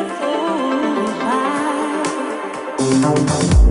So high.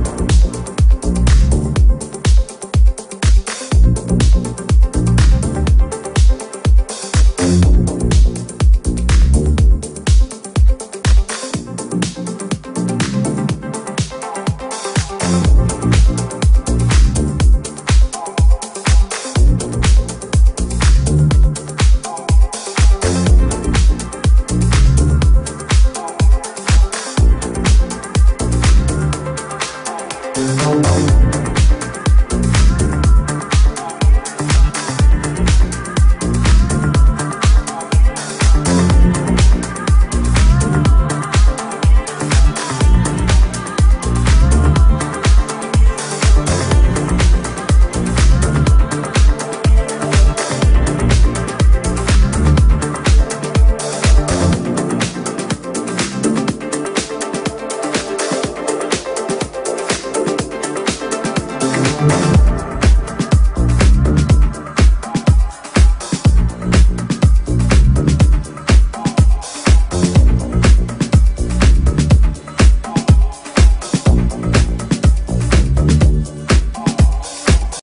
Thank